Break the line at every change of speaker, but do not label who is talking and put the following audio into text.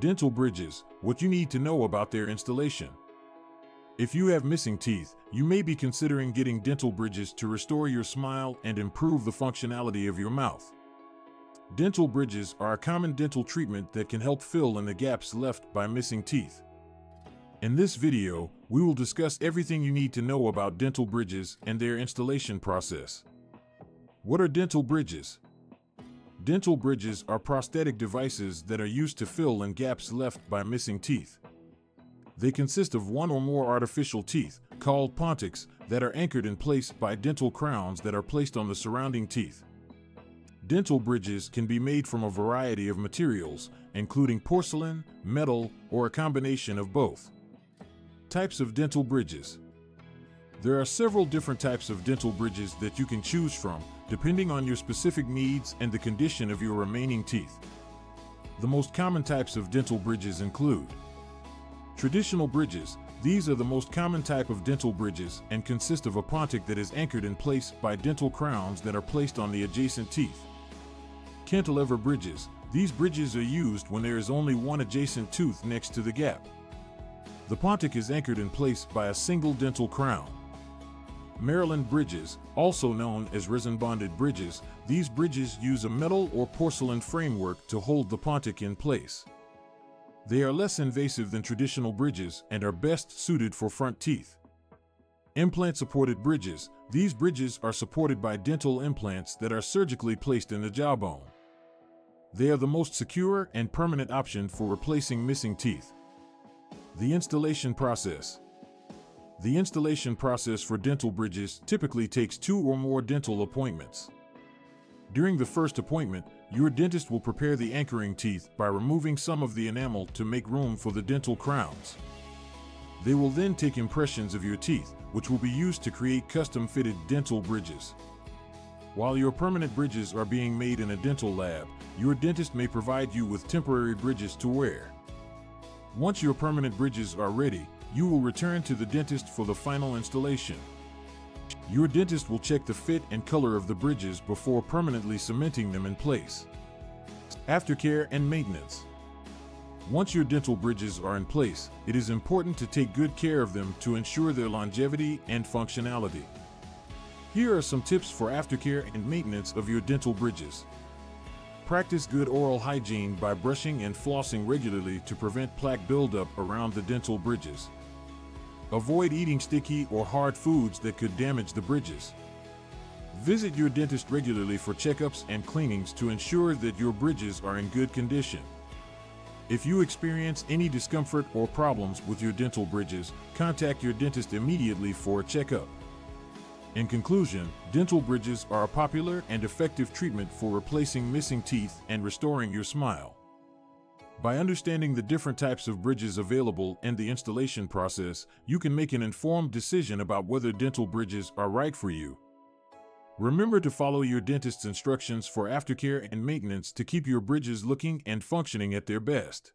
Dental bridges, what you need to know about their installation. If you have missing teeth, you may be considering getting dental bridges to restore your smile and improve the functionality of your mouth. Dental bridges are a common dental treatment that can help fill in the gaps left by missing teeth. In this video, we will discuss everything you need to know about dental bridges and their installation process. What are dental bridges? Dental bridges are prosthetic devices that are used to fill in gaps left by missing teeth. They consist of one or more artificial teeth, called pontics, that are anchored in place by dental crowns that are placed on the surrounding teeth. Dental bridges can be made from a variety of materials, including porcelain, metal, or a combination of both. Types of dental bridges. There are several different types of dental bridges that you can choose from, depending on your specific needs and the condition of your remaining teeth. The most common types of dental bridges include Traditional bridges. These are the most common type of dental bridges and consist of a pontic that is anchored in place by dental crowns that are placed on the adjacent teeth. Cantilever bridges. These bridges are used when there is only one adjacent tooth next to the gap. The pontic is anchored in place by a single dental crown. Maryland bridges, also known as resin bonded bridges, these bridges use a metal or porcelain framework to hold the pontic in place. They are less invasive than traditional bridges and are best suited for front teeth. Implant-supported bridges. These bridges are supported by dental implants that are surgically placed in the jawbone. They are the most secure and permanent option for replacing missing teeth. The installation process. The installation process for dental bridges typically takes two or more dental appointments. During the first appointment, your dentist will prepare the anchoring teeth by removing some of the enamel to make room for the dental crowns. They will then take impressions of your teeth, which will be used to create custom-fitted dental bridges. While your permanent bridges are being made in a dental lab, your dentist may provide you with temporary bridges to wear. Once your permanent bridges are ready, you will return to the dentist for the final installation. Your dentist will check the fit and color of the bridges before permanently cementing them in place. Aftercare and maintenance. Once your dental bridges are in place, it is important to take good care of them to ensure their longevity and functionality. Here are some tips for aftercare and maintenance of your dental bridges. Practice good oral hygiene by brushing and flossing regularly to prevent plaque buildup around the dental bridges. Avoid eating sticky or hard foods that could damage the bridges. Visit your dentist regularly for checkups and cleanings to ensure that your bridges are in good condition. If you experience any discomfort or problems with your dental bridges, contact your dentist immediately for a checkup. In conclusion, dental bridges are a popular and effective treatment for replacing missing teeth and restoring your smile. By understanding the different types of bridges available and the installation process, you can make an informed decision about whether dental bridges are right for you. Remember to follow your dentist's instructions for aftercare and maintenance to keep your bridges looking and functioning at their best.